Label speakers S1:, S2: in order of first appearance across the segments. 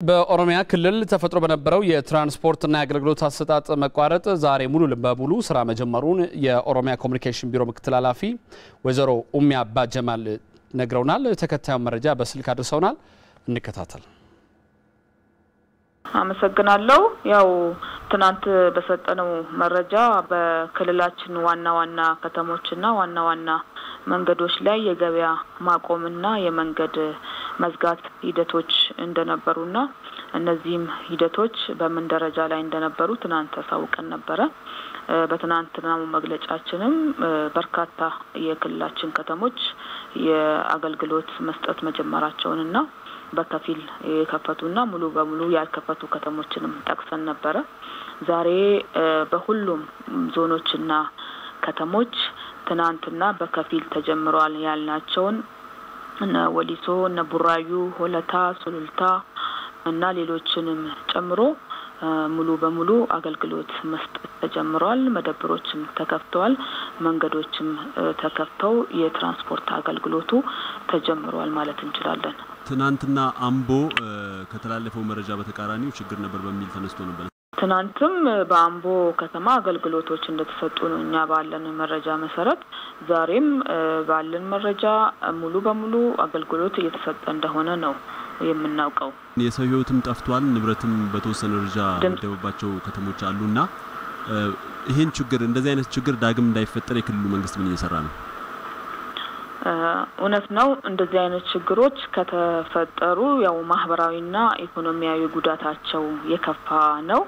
S1: በኦሮሚያ ክልል ተፈጥሮ በነበረው የትራንስፖርትና የአገልግሎት አሰጣጥ መቋረጥ ዛሬ ሙሉ በሙሉ ስራ መጀመሩን የኦሮሚያ ኮሚኒኬሽን ቢሮ ምክትል ኃላፊ ወይዘሮ ኡሚ አባ ጀማል ነግረውናል። ተከታዩን መረጃ በስልክ አድርሰውናል። እንከታተል።
S2: አመሰግናለሁ። ያው ትናንት በሰጠነው መረጃ በክልላችን ዋና ዋና ከተሞችና ዋና ዋና መንገዶች ላይ የገበያ ማቆምና የመንገድ መዝጋት ሂደቶች እንደነበሩና እነዚህም ሂደቶች በምን ደረጃ ላይ እንደነበሩ ትናንት አሳውቀን ነበረ። በትናንትናው መግለጫችንም በርካታ የክልላችን ከተሞች የአገልግሎት መስጠት መጀመራቸውንና በከፊል የከፈቱና ሙሉ በሙሉ ያልከፈቱ ከተሞችንም ጠቅሰን ነበረ። ዛሬ በሁሉም ዞኖችና ከተሞች ትናንትና በከፊል ተጀምረዋል ያልናቸውን እነ ወሊሶ፣ እነ ቡራዩ፣ ሆለታ፣ ሱሉልታ እና ሌሎችንም ጨምሮ ሙሉ በሙሉ አገልግሎት መስጠት ተጀምረዋል። መደብሮችም ተከፍተዋል። መንገዶችም ተከፍተው የትራንስፖርት አገልግሎቱ ተጀምረዋል ማለት እንችላለን።
S3: ትናንትና አምቦ ከተላለፈው መረጃ በተቃራኒው ችግር ነበር በሚል ተነስቶ ነበር።
S2: ትናንትም በአምቦ ከተማ አገልግሎቶች እንደተሰጡ ነው እኛ ባለን መረጃ መሰረት። ዛሬም ባለን መረጃ ሙሉ በሙሉ አገልግሎት እየተሰጠ እንደሆነ ነው የምናውቀው።
S3: የሰው ሕይወትም ጠፍቷል፣ ንብረትም በተወሰነ ደረጃ የወደመባቸው ከተሞች አሉና ይህን ችግር እንደዚህ አይነት ችግር ዳግም እንዳይፈጠር የክልሉ መንግስት ምን እየሰራ ነው?
S2: እውነት ነው። እንደዚህ አይነት ችግሮች ከተፈጠሩ ያው ማህበራዊና ኢኮኖሚያዊ ጉዳታቸው የከፋ ነው።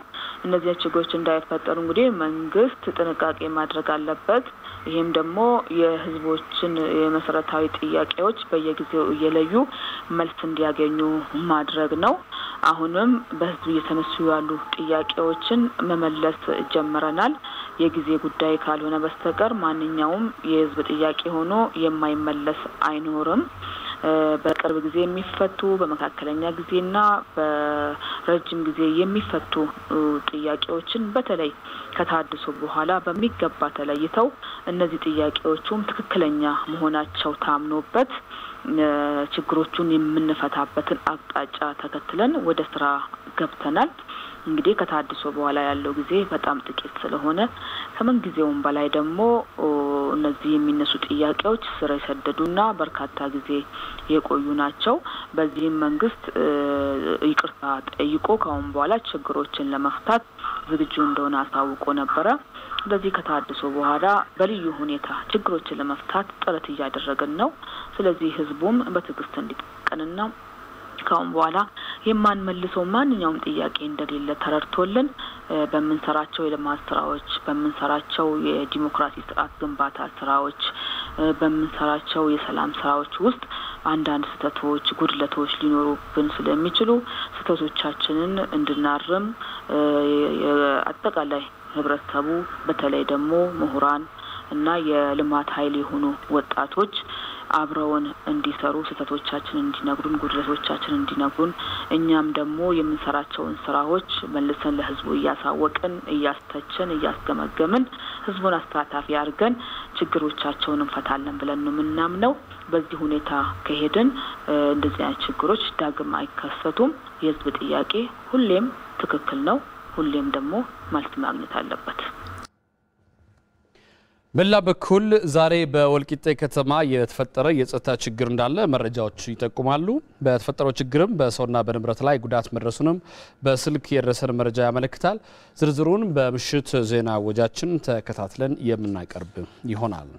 S2: እነዚህ ችግሮች እንዳይፈጠሩ እንግዲህ መንግስት ጥንቃቄ ማድረግ አለበት። ይህም ደግሞ የህዝቦችን የመሰረታዊ ጥያቄዎች በየጊዜው እየለዩ መልስ እንዲያገኙ ማድረግ ነው። አሁንም በህዝብ እየተነሱ ያሉ ጥያቄዎችን መመለስ ጀምረናል። የጊዜ ጉዳይ ካልሆነ በስተቀር ማንኛውም የህዝብ ጥያቄ ሆኖ የማይመለስ አይኖርም። በቅርብ ጊዜ የሚፈቱ በመካከለኛ ጊዜና በረጅም ጊዜ የሚፈቱ ጥያቄዎችን በተለይ ከታድሶ በኋላ በሚገባ ተለይተው እነዚህ ጥያቄዎቹም ትክክለኛ መሆናቸው ታምኖበት ችግሮቹን የምንፈታበትን አቅጣጫ ተከትለን ወደ ስራ ገብተናል። እንግዲህ ከታድሶ በኋላ ያለው ጊዜ በጣም ጥቂት ስለሆነ ከምን ጊዜውም በላይ ደግሞ እነዚህ የሚነሱ ጥያቄዎች ስር የሰደዱና በርካታ ጊዜ የቆዩ ናቸው። በዚህም መንግስት ይቅርታ ጠይቆ ከአሁን በኋላ ችግሮችን ለመፍታት ዝግጁ እንደሆነ አሳውቆ ነበረ። ስለዚህ ከታድሶ በኋላ በልዩ ሁኔታ ችግሮችን ለመፍታት ጥረት እያደረግን ነው። ስለዚህ ህዝቡም በትዕግስት እንዲጠብቀንና ካሁን በኋላ የማንመልሰው ማንኛውም ጥያቄ እንደሌለ ተረድቶልን በምንሰራቸው የልማት ስራዎች፣ በምንሰራቸው የዲሞክራሲ ስርዓት ግንባታ ስራዎች፣ በምንሰራቸው የሰላም ስራዎች ውስጥ አንዳንድ ስህተቶች፣ ጉድለቶች ሊኖሩብን ስለሚችሉ ስህተቶቻችንን እንድናርም አጠቃላይ ህብረተሰቡ በተለይ ደግሞ ምሁራን እና የልማት ኃይል የሆኑ ወጣቶች አብረውን እንዲሰሩ ስህተቶቻችንን እንዲነግሩን፣ ጉድለቶቻችንን እንዲነግሩን እኛም ደግሞ የምንሰራቸውን ስራዎች መልሰን ለህዝቡ እያሳወቅን፣ እያስተችን፣ እያስገመገምን ህዝቡን አስተሳታፊ አድርገን ችግሮቻቸውን እንፈታለን ብለን ነው የምናምነው። በዚህ ሁኔታ ከሄድን እንደዚህ አይነት ችግሮች ዳግም አይከሰቱም። የህዝብ ጥያቄ ሁሌም ትክክል ነው። ሁሌም ደግሞ መልስ ማግኘት አለበት።
S1: በሌላ በኩል ዛሬ በወልቂጤ ከተማ የተፈጠረ የጸጥታ ችግር እንዳለ መረጃዎች ይጠቁማሉ። በተፈጠረው ችግርም በሰውና በንብረት ላይ ጉዳት መድረሱንም በስልክ የደረሰን መረጃ ያመለክታል። ዝርዝሩን በምሽት ዜና ወጃችን ተከታትለን የምናቀርብ ይሆናል።